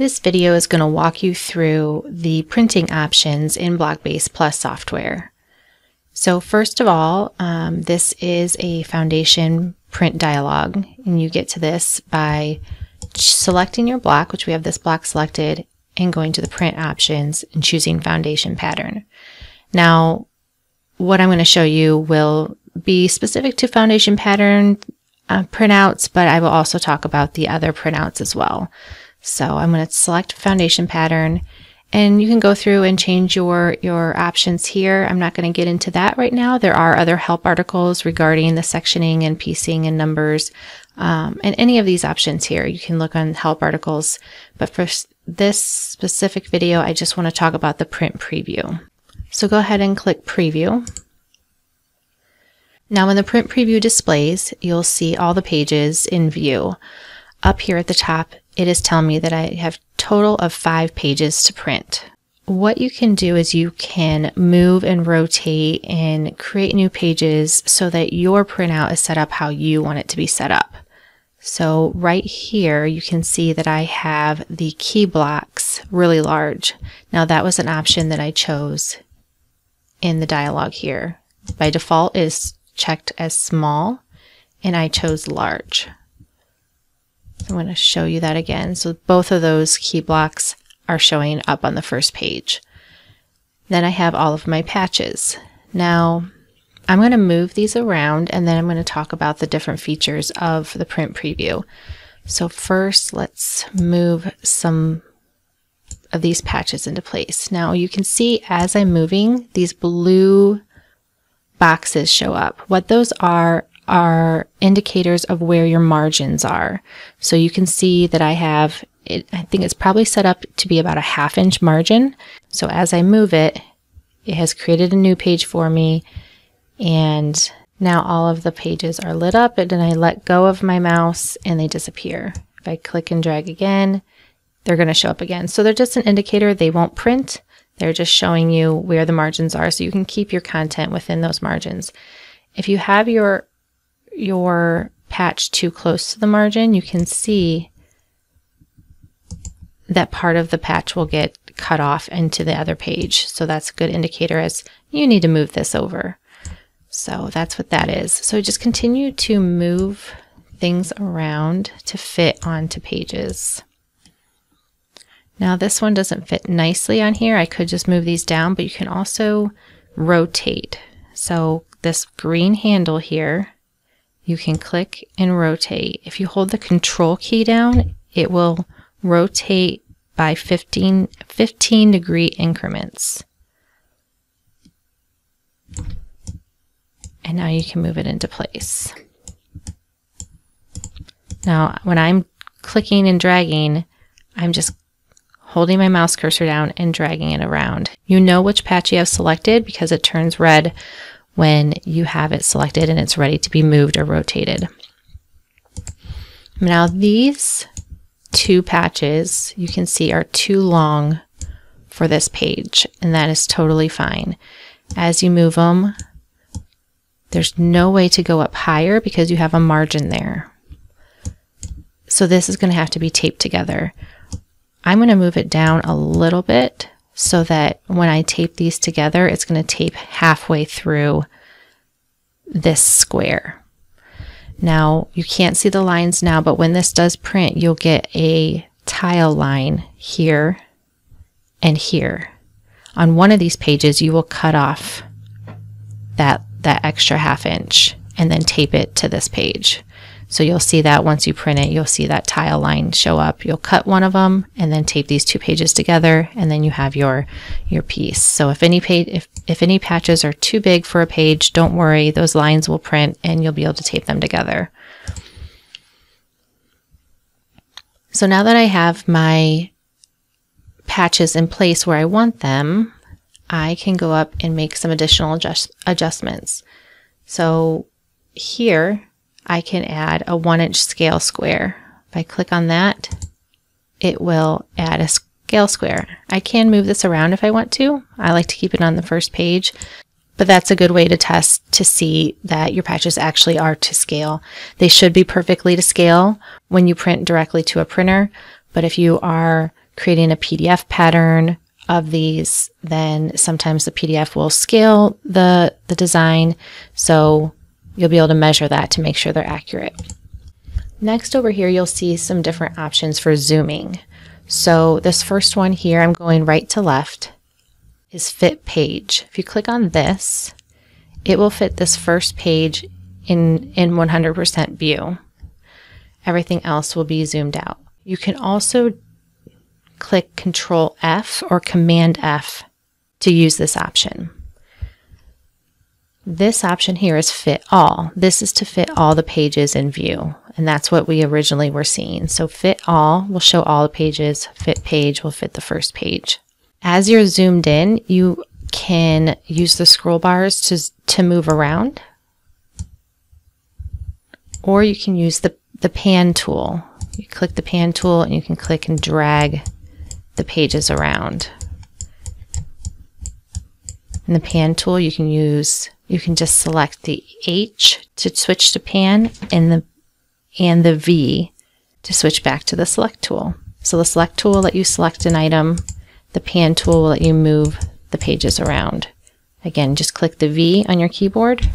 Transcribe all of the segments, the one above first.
This video is going to walk you through the printing options in Blockbase Plus software. So first of all, um, this is a foundation print dialog, and you get to this by selecting your block, which we have this block selected, and going to the print options and choosing foundation pattern. Now, what I'm going to show you will be specific to foundation pattern uh, printouts, but I will also talk about the other printouts as well. So I'm going to select foundation pattern and you can go through and change your, your options here. I'm not going to get into that right now. There are other help articles regarding the sectioning and piecing and numbers. Um, and any of these options here, you can look on help articles. But for this specific video, I just want to talk about the print preview. So go ahead and click preview. Now when the print preview displays, you'll see all the pages in view. Up here at the top, it is telling me that I have total of five pages to print. What you can do is you can move and rotate and create new pages so that your printout is set up how you want it to be set up. So right here, you can see that I have the key blocks really large. Now that was an option that I chose in the dialog here. By default is checked as small and I chose large. I'm going to show you that again. So both of those key blocks are showing up on the first page. Then I have all of my patches. Now I'm going to move these around and then I'm going to talk about the different features of the print preview. So first let's move some of these patches into place. Now you can see as I'm moving these blue boxes show up. What those are are indicators of where your margins are. So you can see that I have, it, I think it's probably set up to be about a half inch margin. So as I move it, it has created a new page for me. And now all of the pages are lit up and then I let go of my mouse and they disappear. If I click and drag again, they're going to show up again. So they're just an indicator. They won't print. They're just showing you where the margins are so you can keep your content within those margins. If you have your your patch too close to the margin, you can see that part of the patch will get cut off into the other page. So that's a good indicator as you need to move this over. So that's what that is. So just continue to move things around to fit onto pages. Now this one doesn't fit nicely on here. I could just move these down, but you can also rotate. So this green handle here you can click and rotate. If you hold the control key down, it will rotate by 15, 15 degree increments. And now you can move it into place. Now, when I'm clicking and dragging, I'm just holding my mouse cursor down and dragging it around. You know which patch you have selected because it turns red when you have it selected and it's ready to be moved or rotated. Now these two patches you can see are too long for this page and that is totally fine. As you move them, there's no way to go up higher because you have a margin there. So this is going to have to be taped together. I'm going to move it down a little bit so that when I tape these together, it's going to tape halfway through this square. Now you can't see the lines now, but when this does print, you'll get a tile line here and here. On one of these pages, you will cut off that, that extra half inch and then tape it to this page. So you'll see that once you print it, you'll see that tile line show up. You'll cut one of them and then tape these two pages together and then you have your, your piece. So if any page, if, if any patches are too big for a page, don't worry, those lines will print and you'll be able to tape them together. So now that I have my patches in place where I want them, I can go up and make some additional adjust adjustments. So here I can add a one inch scale square. If I click on that, it will add a scale square. I can move this around if I want to. I like to keep it on the first page, but that's a good way to test to see that your patches actually are to scale. They should be perfectly to scale when you print directly to a printer, but if you are creating a PDF pattern of these, then sometimes the PDF will scale the, the design. So you'll be able to measure that to make sure they're accurate. Next over here, you'll see some different options for zooming. So this first one here, I'm going right to left, is fit page. If you click on this, it will fit this first page in, in 100% view. Everything else will be zoomed out. You can also click Control F or Command F to use this option. This option here is fit all. This is to fit all the pages in view. And that's what we originally were seeing. So fit all will show all the pages. Fit page will fit the first page. As you're zoomed in, you can use the scroll bars to, to move around. Or you can use the, the pan tool. You click the pan tool and you can click and drag the pages around. In the pan tool, you can use, you can just select the H to switch to pan and the, and the V to switch back to the select tool. So the select tool will let you select an item. The pan tool will let you move the pages around. Again, just click the V on your keyboard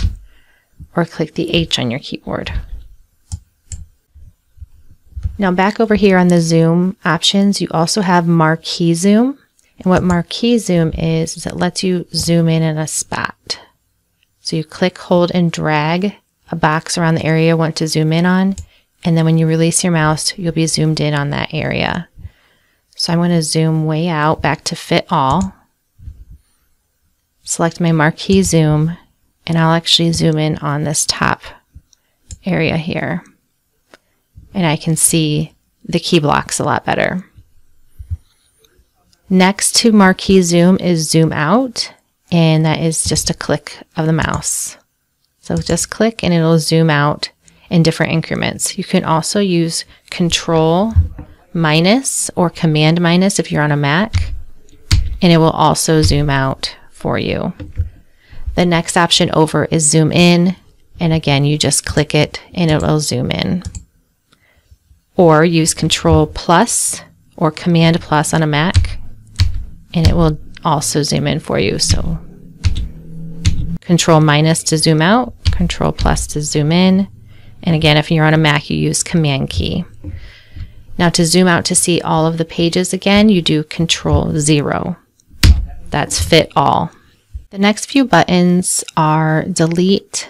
or click the H on your keyboard. Now back over here on the zoom options, you also have marquee zoom. And what marquee zoom is, is it lets you zoom in in a spot. So you click, hold, and drag a box around the area you want to zoom in on. And then when you release your mouse, you'll be zoomed in on that area. So I'm going to zoom way out back to fit all. Select my marquee zoom, and I'll actually zoom in on this top area here and I can see the key blocks a lot better. Next to marquee zoom is zoom out, and that is just a click of the mouse. So just click and it'll zoom out in different increments. You can also use control minus or command minus if you're on a Mac, and it will also zoom out for you. The next option over is zoom in, and again, you just click it and it will zoom in or use Control plus or Command plus on a Mac, and it will also zoom in for you. So Control minus to zoom out, Control plus to zoom in, and again, if you're on a Mac, you use Command key. Now to zoom out to see all of the pages again, you do Control zero. That's fit all. The next few buttons are delete,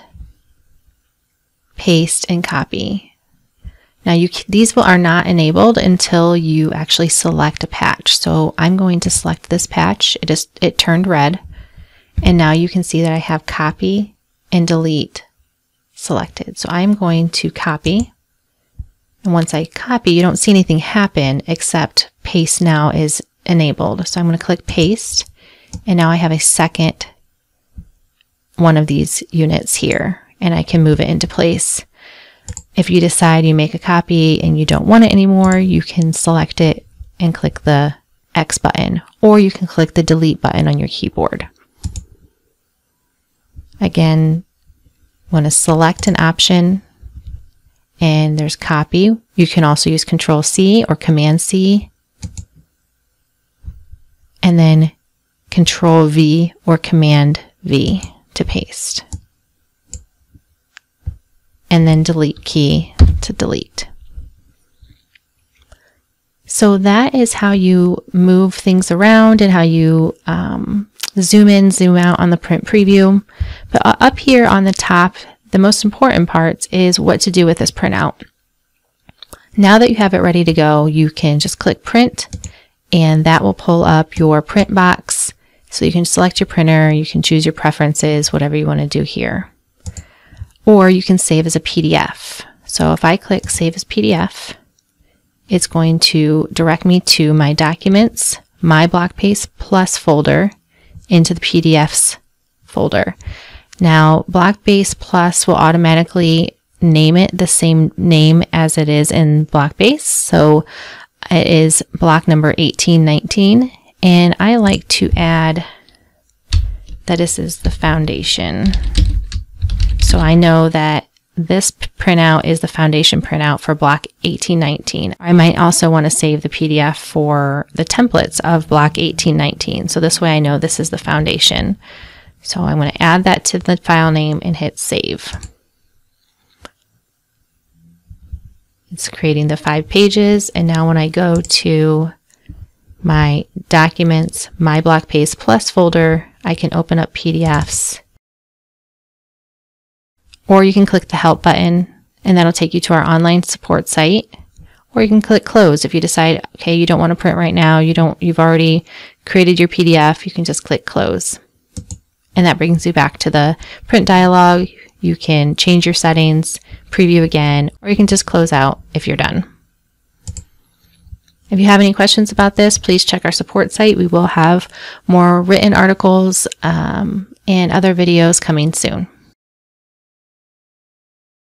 paste, and copy. Now you, these are not enabled until you actually select a patch. So I'm going to select this patch. It is, it turned red. And now you can see that I have copy and delete selected. So I'm going to copy. And once I copy, you don't see anything happen except paste now is enabled. So I'm going to click paste. And now I have a second one of these units here and I can move it into place. If you decide you make a copy and you don't want it anymore, you can select it and click the X button, or you can click the delete button on your keyboard. Again, want to select an option and there's copy. You can also use control C or command C and then control V or command V to paste and then delete key to delete. So that is how you move things around and how you um, zoom in, zoom out on the print preview. But up here on the top, the most important part is what to do with this printout. Now that you have it ready to go, you can just click print and that will pull up your print box. So you can select your printer, you can choose your preferences, whatever you want to do here or you can save as a PDF. So if I click Save as PDF, it's going to direct me to my Documents, My Blockbase Plus folder into the PDFs folder. Now, Blockbase Plus will automatically name it the same name as it is in Blockbase. So it is block number 1819. And I like to add that this is the foundation. So I know that this printout is the foundation printout for block 1819. I might also want to save the PDF for the templates of block 1819. So this way I know this is the foundation. So I'm going to add that to the file name and hit save. It's creating the five pages. And now when I go to my documents, my Blockbase Plus folder, I can open up PDFs or you can click the help button and that'll take you to our online support site. Or you can click close if you decide, okay, you don't want to print right now. You don't, you've already created your PDF. You can just click close. And that brings you back to the print dialog. You can change your settings, preview again, or you can just close out if you're done. If you have any questions about this, please check our support site. We will have more written articles um, and other videos coming soon.